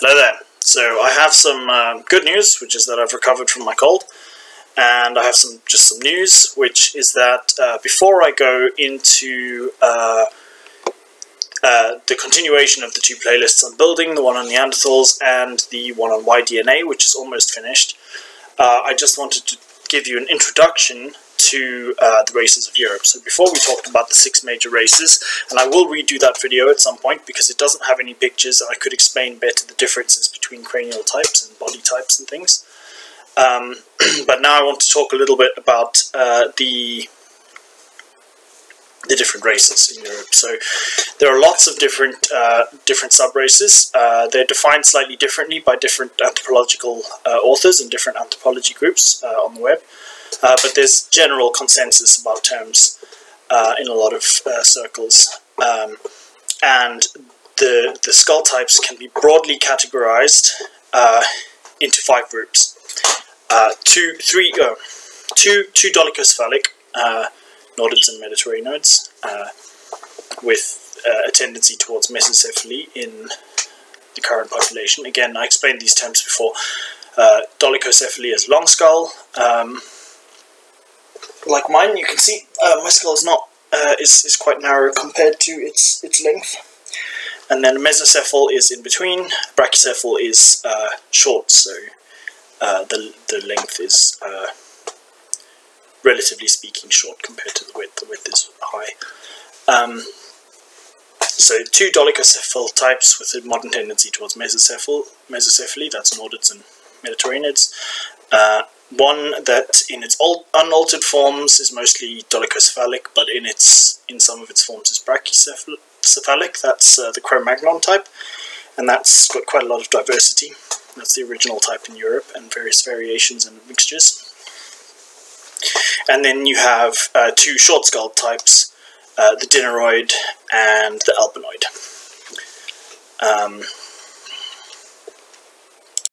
Hello there. So I have some uh, good news, which is that I've recovered from my cold, and I have some just some news, which is that uh, before I go into uh, uh the continuation of the two playlists I'm building, the one on Neanderthals and the one on Y-DNA, which is almost finished, uh, I just wanted to give you an introduction to uh, the races of Europe. So before we talked about the six major races, and I will redo that video at some point because it doesn't have any pictures and I could explain better the differences between cranial types and body types and things. Um, but now I want to talk a little bit about uh, the the different races in Europe. So there are lots of different uh, different sub races. Uh, they're defined slightly differently by different anthropological uh, authors and different anthropology groups uh, on the web. Uh, but there's general consensus about terms uh, in a lot of uh, circles. Um, and the, the skull types can be broadly categorized uh, into five groups. Uh, two, three, two, two dolichocephalic, Nordids and Mediterraneans, with a tendency towards mesocephaly in the current population. Again, I explained these terms before. Uh, dolichocephaly is long skull, um, like mine, you can see uh, my skull is not uh, is is quite narrow compared to its its length. And then mesocephal is in between. Brachycephal is uh, short, so uh, the the length is uh, relatively speaking short compared to the width. The width is high. Um, so two dolichocephal types with a modern tendency towards mesocephal, mesocephaly, that's Nordids and Mediterraneans. Uh, one that in its unaltered forms is mostly dolichocephalic, but in its in some of its forms is brachycephalic. That's uh, the Cro-Magnon type, and that's got quite a lot of diversity. That's the original type in Europe, and various variations and mixtures. And then you have uh, two short-skulled types, uh, the Dinaroid and the Alpinoid. Um,